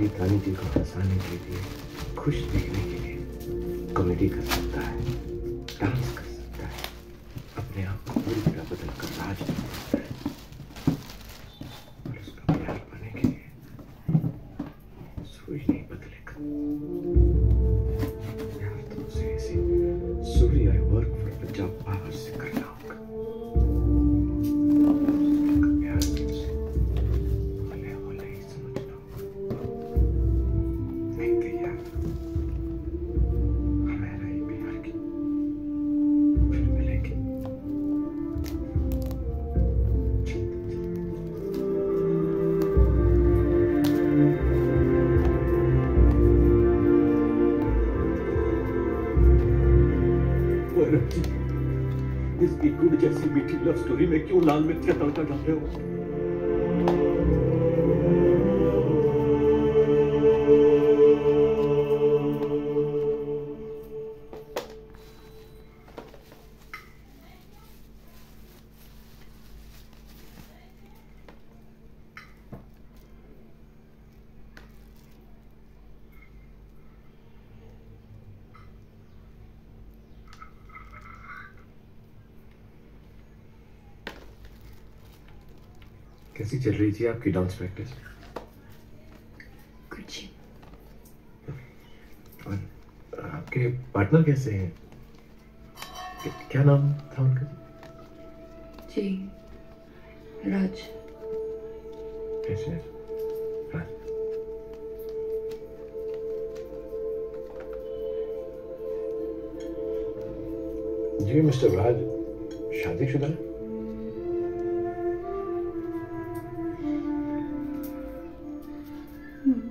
रानी रानी जी को हंसाने के लिए, खुश देखने के लिए कॉमेडी कर सकता है, डांस कर सकता है, अपने आप को पूरी तरह बदल कर राज बन सकता और उसका प्यार पाने के लिए सूर्य नहीं बदलेगा। प्यार तो उसे इसी सूर्य I work for Punjab power से करना होगा जी, इस इकुड़ जैसी मीठी लव स्टोरी में क्यों लाल मिर्च का तड़का डाल रहे हो? कैसी चल रही थी आपकी डांस प्रैक्टिस कुछ और आपके पार्टनर कैसे हैं? क्या- नाम था उनका? जी राज। कैसे? राज। जी मिस्टर राज शादीशुदा है?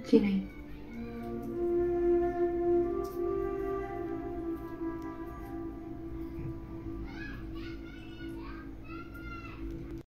जी नहीं